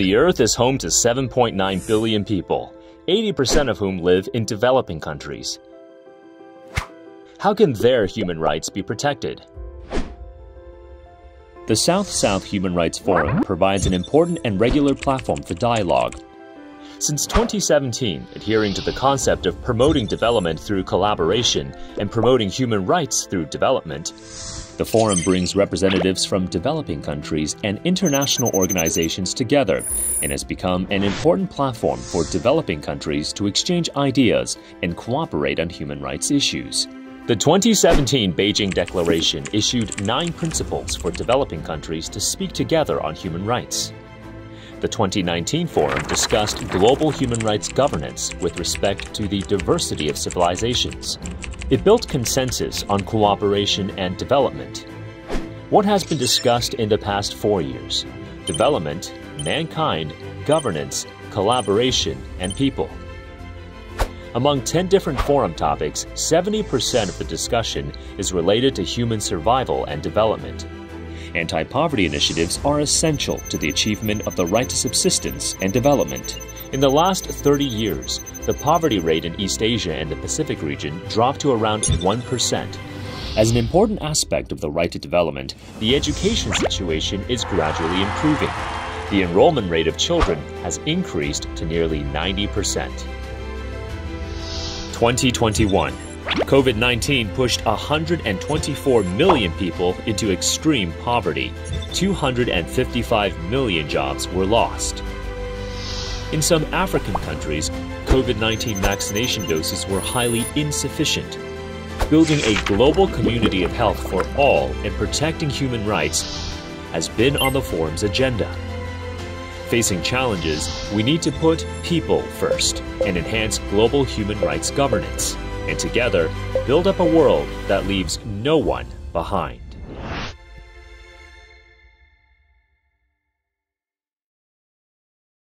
The Earth is home to 7.9 billion people, 80% of whom live in developing countries. How can their human rights be protected? The South-South Human Rights Forum provides an important and regular platform for dialogue. Since 2017, adhering to the concept of promoting development through collaboration and promoting human rights through development, the forum brings representatives from developing countries and international organizations together and has become an important platform for developing countries to exchange ideas and cooperate on human rights issues. The 2017 Beijing Declaration issued nine principles for developing countries to speak together on human rights. The 2019 forum discussed global human rights governance with respect to the diversity of civilizations. It built consensus on cooperation and development. What has been discussed in the past four years? Development, mankind, governance, collaboration, and people. Among 10 different forum topics, 70% of the discussion is related to human survival and development anti poverty initiatives are essential to the achievement of the right to subsistence and development. In the last 30 years, the poverty rate in East Asia and the Pacific region dropped to around 1%. As an important aspect of the right to development, the education situation is gradually improving. The enrollment rate of children has increased to nearly 90%. 2021 COVID 19 pushed 124 million people into extreme poverty. 255 million jobs were lost. In some African countries, COVID 19 vaccination doses were highly insufficient. Building a global community of health for all and protecting human rights has been on the forum's agenda. Facing challenges, we need to put people first and enhance global human rights governance and together build up a world that leaves no one behind.